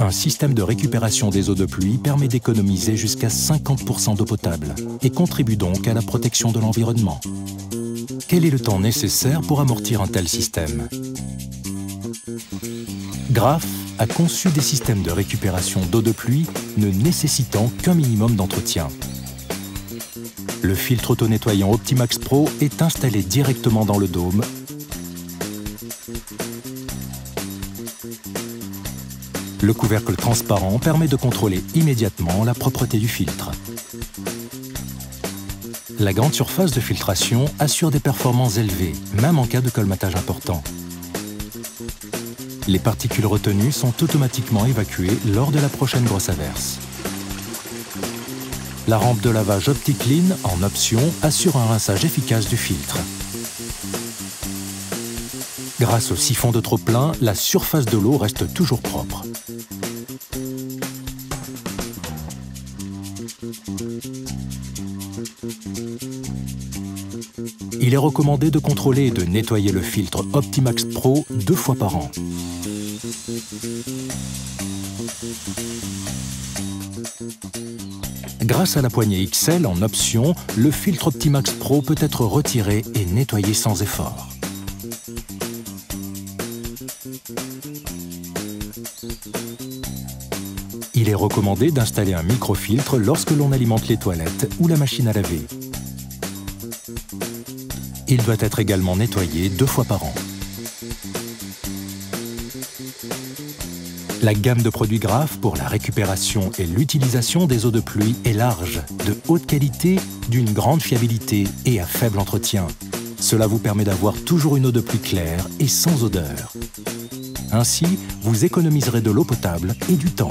un système de récupération des eaux de pluie permet d'économiser jusqu'à 50% d'eau potable et contribue donc à la protection de l'environnement. Quel est le temps nécessaire pour amortir un tel système? Graf a conçu des systèmes de récupération d'eau de pluie ne nécessitant qu'un minimum d'entretien. Le filtre auto-nettoyant Optimax Pro est installé directement dans le dôme Le couvercle transparent permet de contrôler immédiatement la propreté du filtre. La grande surface de filtration assure des performances élevées, même en cas de colmatage important. Les particules retenues sont automatiquement évacuées lors de la prochaine brosse à verse. La rampe de lavage OptiClean, en option, assure un rinçage efficace du filtre. Grâce au siphon de trop-plein, la surface de l'eau reste toujours propre. Il est recommandé de contrôler et de nettoyer le filtre Optimax Pro deux fois par an. Grâce à la poignée XL en option, le filtre Optimax Pro peut être retiré et nettoyé sans effort. Il est recommandé d'installer un microfiltre lorsque l'on alimente les toilettes ou la machine à laver. Il doit être également nettoyé deux fois par an. La gamme de produits Graf pour la récupération et l'utilisation des eaux de pluie est large, de haute qualité, d'une grande fiabilité et à faible entretien. Cela vous permet d'avoir toujours une eau de pluie claire et sans odeur. Ainsi, vous économiserez de l'eau potable et du temps.